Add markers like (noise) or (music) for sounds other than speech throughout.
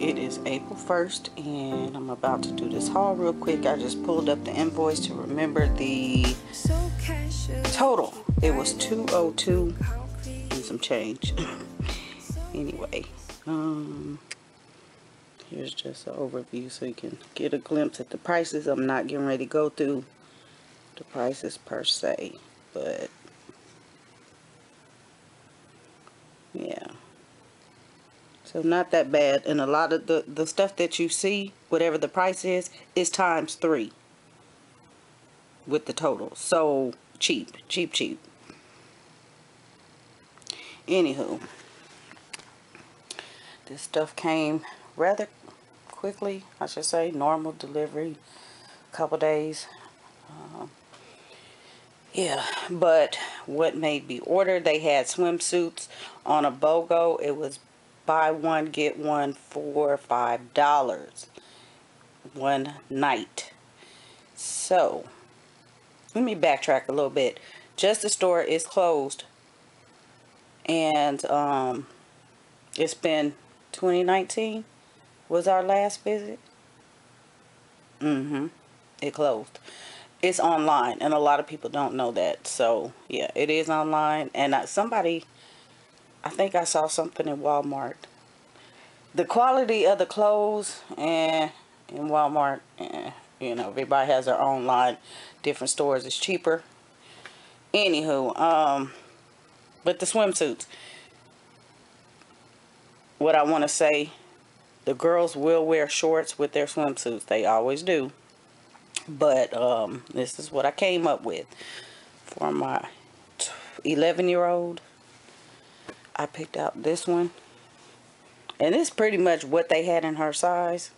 It is April 1st and I'm about to do this haul real quick. I just pulled up the invoice to remember the total. It was 202 and some change. (laughs) anyway, um, here's just an overview so you can get a glimpse at the prices. I'm not getting ready to go through the prices per se, but yeah. So not that bad. And a lot of the, the stuff that you see, whatever the price is, is times three with the total. So cheap, cheap, cheap. Anywho, this stuff came rather quickly, I should say. Normal delivery, couple days. Uh, yeah, but what made me order, they had swimsuits on a BOGO. It was buy one get one for five dollars one night. So let me backtrack a little bit. Just the store is closed and um it's been 2019 was our last visit? Mm-hmm. It closed. It's online and a lot of people don't know that. So yeah it is online and uh, somebody I think I saw something in Walmart. The quality of the clothes and in Walmart, eh, you know, everybody has their own line. Different stores is cheaper. Anywho, um, but the swimsuits. What I want to say, the girls will wear shorts with their swimsuits. They always do. But um, this is what I came up with for my 11 year old I picked out this one. And it's pretty much what they had in her size.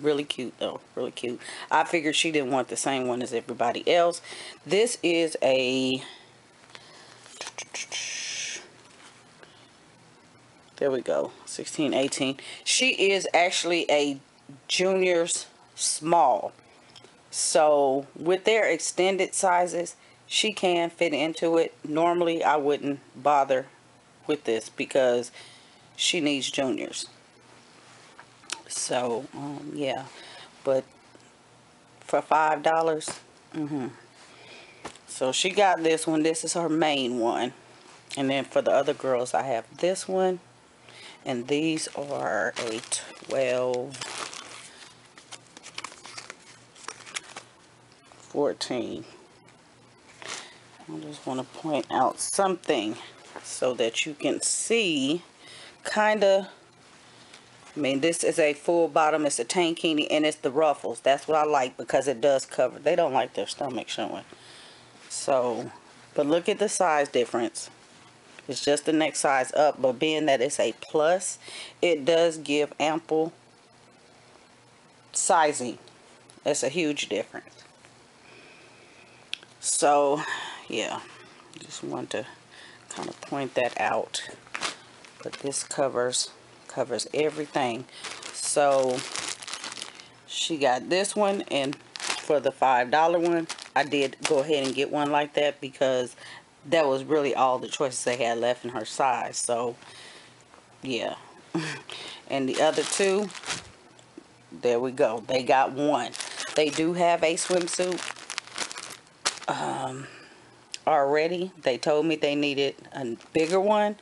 Really cute though. Really cute. I figured she didn't want the same one as everybody else. This is a... There we go. 16, 18. She is actually a junior's small. So with their extended sizes, she can fit into it. Normally I wouldn't bother with this because she needs juniors. So, um, yeah. But for $5, mm -hmm. So she got this one. This is her main one. And then for the other girls, I have this one. And these are a 12, 14. I just want to point out something so that you can see kind of I mean this is a full bottom it's a tankini and it's the ruffles. That's what I like because it does cover they don't like their stomach showing. So but look at the size difference. It's just the next size up but being that it's a plus it does give ample sizing. That's a huge difference. So yeah just want to kind of point that out. But this covers covers everything. So she got this one and for the five dollar one I did go ahead and get one like that because that was really all the choices they had left in her size. So yeah. (laughs) And the other two there we go. They got one. They do have a swimsuit. Um already. They told me they needed a bigger one.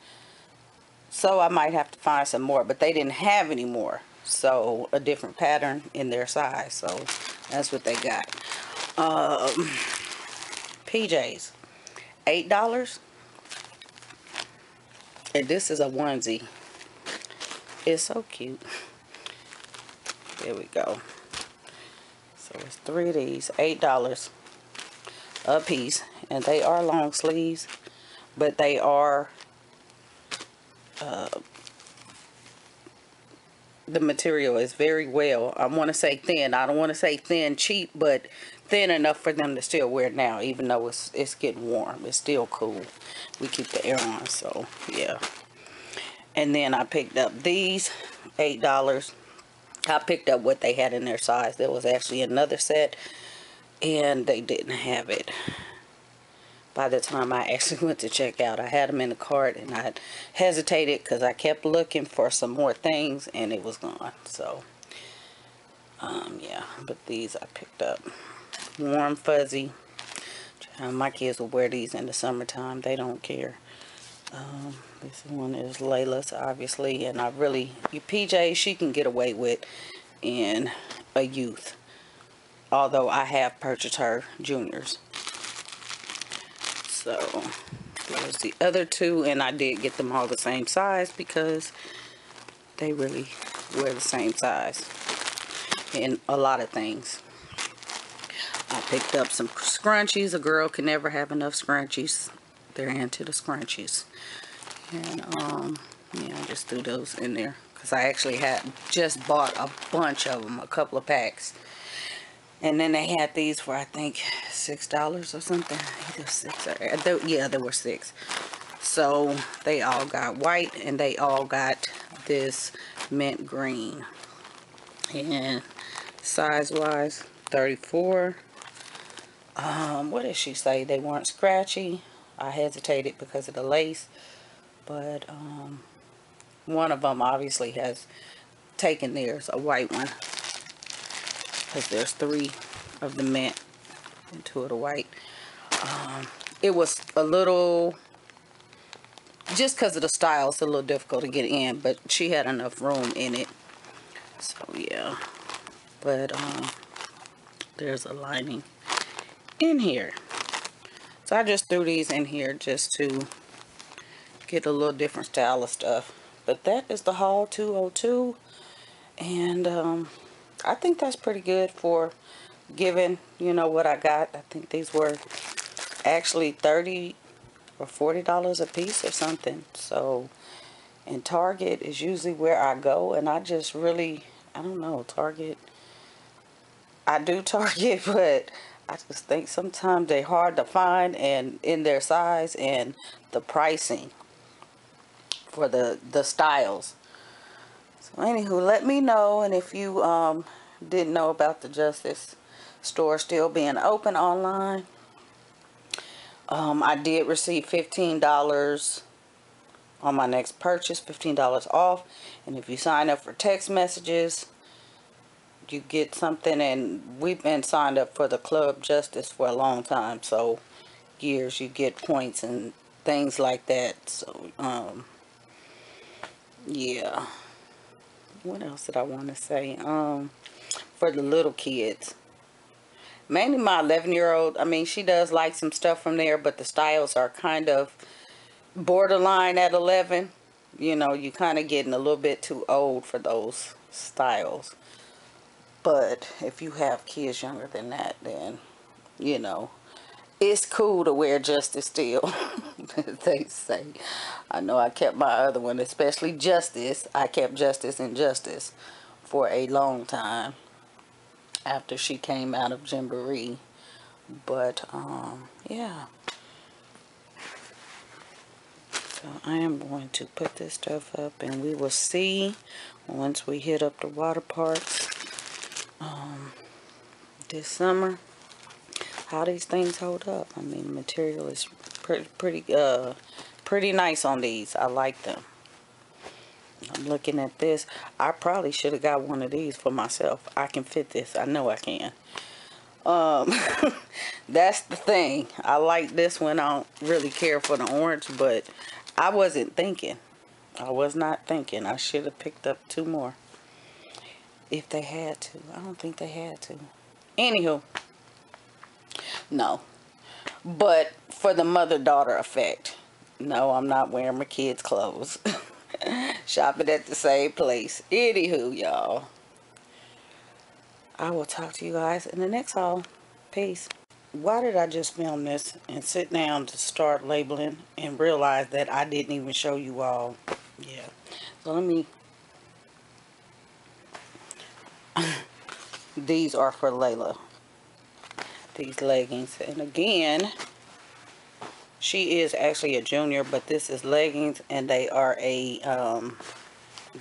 So I might have to find some more. But they didn't have any more. So a different pattern in their size. So that's what they got. Um, PJs. $8. And this is a onesie. It's so cute. There we go. So it's three of these. $8 a piece and they are long sleeves but they are uh, the material is very well. I want to say thin. I don't want to say thin cheap but thin enough for them to still wear now even though it's it's getting warm. It's still cool. We keep the air on so yeah. And then I picked up these eight dollars. I picked up what they had in their size. There was actually another set and they didn't have it by the time I actually (laughs) went to check out. I had them in the cart and I hesitated because I kept looking for some more things and it was gone. So, um, yeah, but these I picked up. Warm, fuzzy. My kids will wear these in the summertime. They don't care. Um, this one is Layla's, obviously, and I really, you PJ, she can get away with in a youth. Although I have purchased her juniors. So, there's the other two, and I did get them all the same size because they really wear the same size in a lot of things. I picked up some scrunchies. A girl can never have enough scrunchies. They're into the scrunchies. And, um, yeah, I just threw those in there. Because I actually had just bought a bunch of them, a couple of packs. And then they had these for, I think, $6 or something. Either six or, yeah, they were six. So, they all got white and they all got this mint green. And size-wise, 34 um, what did she say? They weren't scratchy. I hesitated because of the lace. But um, one of them obviously has taken theirs, a white one. Because there's three of the mint and two of the white. Um, it was a little, just because of the style, it's a little difficult to get in. But she had enough room in it. So yeah. But um, there's a lining in here. So I just threw these in here just to get a little different style of stuff. But that is the haul 202. And um, I think that's pretty good for given, you know, what I got. I think these were actually 30 or $40 a piece or something. So, and Target is usually where I go. And I just really, I don't know, Target. I do (laughs) Target, but I just think sometimes they're hard to find and in their size and the pricing for the the styles. Anywho, let me know and if you um, didn't know about the Justice store still being open online. Um, I did receive $15 on my next purchase, $15 off. And if you sign up for text messages, you get something and we've been signed up for the club justice for a long time so years you get points and things like that so um yeah what else did i want to say? Um for the little kids. Mainly my 11 year old i mean she does like some stuff from there but the styles are kind of borderline at 11 you know you're kind of getting a little bit too old for those styles. But if you have kids younger than that, then, you know, it's cool to wear Justice still, (laughs) they say. I know I kept my other one, especially Justice. I kept Justice and Justice for a long time after she came out of Gymboree. But, um, yeah. So I am going to put this stuff up and we will see once we hit up the water parks um, this summer how these things hold up. I mean, the material is pretty, pretty, uh, pretty nice on these. I like them. I'm looking at this. I probably should have got one of these for myself. I can fit this. I know I can. Um, (laughs) that's the thing. I like this one. I don't really care for the orange, but I wasn't thinking. I was not thinking. I should have picked up two more if they had to. I don't think they had to. Anywho, no. But for the mother-daughter effect, no, I'm not wearing my kids' clothes. (laughs) Shopping at the same place. Anywho, y'all. I will talk to you guys in the next haul. Peace. Why did I just film this and sit down to start labeling and realize that I didn't even show you all? Yeah. So let me (laughs) these are for Layla. These leggings. And again, she is actually a junior, but this is leggings and they are a um,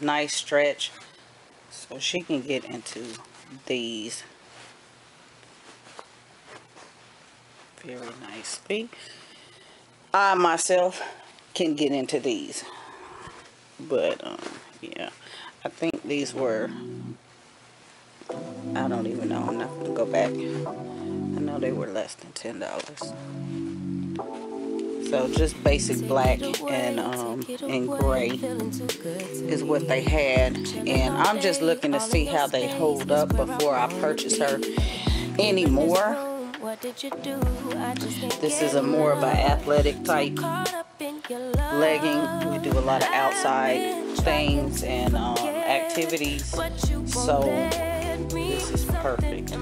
nice stretch. So she can get into these very nicely. I myself can get into these. But, um, yeah. I think these were, I don't even know. I'm not going to go back. Know they were less than $10. So just basic black and um, and gray is what they had. And I'm just looking to see how they hold up before I purchase her anymore. This is a more of an athletic type legging. We do a lot of outside things and um, activities. So this is perfect.